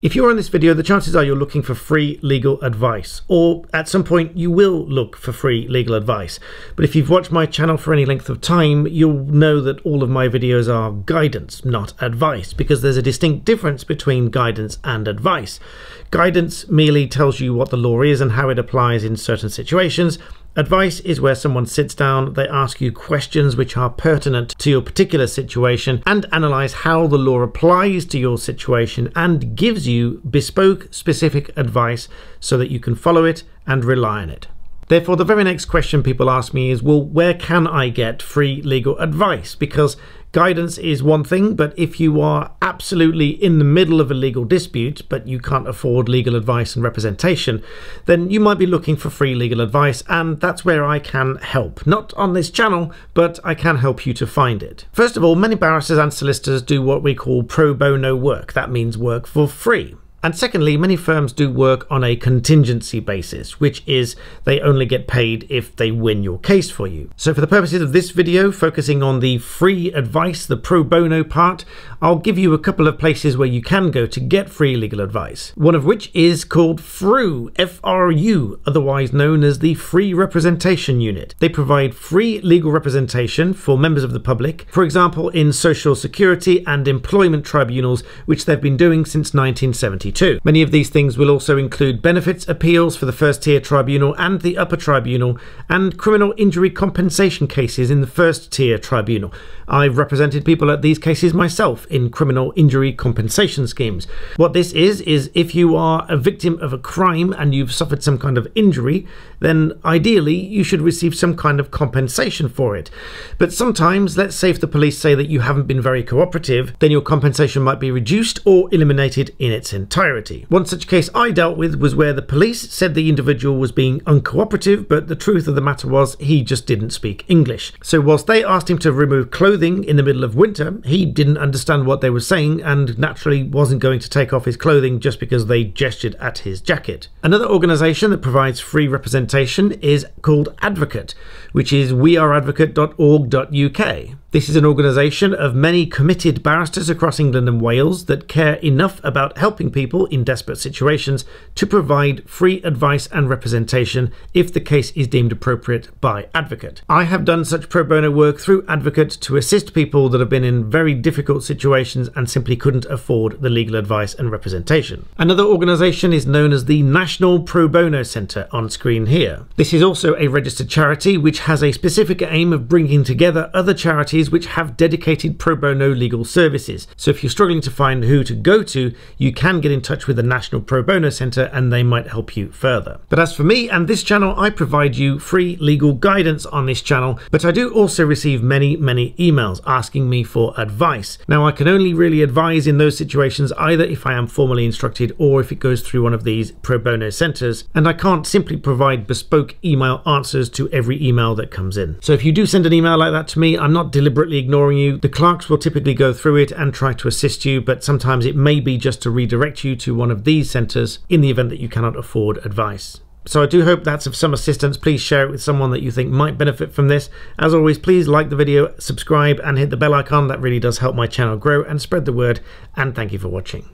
If you're on this video, the chances are you're looking for free legal advice, or at some point you will look for free legal advice. But if you've watched my channel for any length of time, you'll know that all of my videos are guidance, not advice, because there's a distinct difference between guidance and advice. Guidance merely tells you what the law is and how it applies in certain situations, Advice is where someone sits down, they ask you questions which are pertinent to your particular situation and analyze how the law applies to your situation and gives you bespoke, specific advice so that you can follow it and rely on it. Therefore, the very next question people ask me is, well, where can I get free legal advice? Because guidance is one thing, but if you are absolutely in the middle of a legal dispute, but you can't afford legal advice and representation, then you might be looking for free legal advice, and that's where I can help. Not on this channel, but I can help you to find it. First of all, many barristers and solicitors do what we call pro bono work. That means work for free. And secondly, many firms do work on a contingency basis, which is they only get paid if they win your case for you. So for the purposes of this video, focusing on the free advice, the pro bono part, I'll give you a couple of places where you can go to get free legal advice. One of which is called FRU, F-R-U, otherwise known as the Free Representation Unit. They provide free legal representation for members of the public, for example in social security and employment tribunals, which they've been doing since 1970. Many of these things will also include benefits appeals for the first tier tribunal and the upper tribunal, and criminal injury compensation cases in the first tier tribunal. I've represented people at these cases myself in criminal injury compensation schemes. What this is, is if you are a victim of a crime and you've suffered some kind of injury, then ideally you should receive some kind of compensation for it. But sometimes, let's say if the police say that you haven't been very cooperative, then your compensation might be reduced or eliminated in its entirety entirety. One such case I dealt with was where the police said the individual was being uncooperative, but the truth of the matter was he just didn't speak English. So whilst they asked him to remove clothing in the middle of winter, he didn't understand what they were saying and naturally wasn't going to take off his clothing just because they gestured at his jacket. Another organisation that provides free representation is called Advocate, which is weareadvocate.org.uk. This is an organisation of many committed barristers across England and Wales that care enough about helping people in desperate situations to provide free advice and representation if the case is deemed appropriate by Advocate. I have done such pro bono work through Advocate to assist people that have been in very difficult situations and simply couldn't afford the legal advice and representation. Another organisation is known as the National Pro Bono Centre on screen here. This is also a registered charity which has a specific aim of bringing together other charities which have dedicated pro bono legal services. So if you're struggling to find who to go to, you can get in touch with the National Pro Bono Centre and they might help you further. But as for me and this channel, I provide you free legal guidance on this channel, but I do also receive many, many emails asking me for advice. Now, I can only really advise in those situations either if I am formally instructed or if it goes through one of these pro bono centres, and I can't simply provide bespoke email answers to every email that comes in. So if you do send an email like that to me, I'm not deliberately ignoring you. The clerks will typically go through it and try to assist you, but sometimes it may be just to redirect you to one of these centres in the event that you cannot afford advice. So I do hope that's of some assistance. Please share it with someone that you think might benefit from this. As always, please like the video, subscribe and hit the bell icon. That really does help my channel grow and spread the word. And thank you for watching.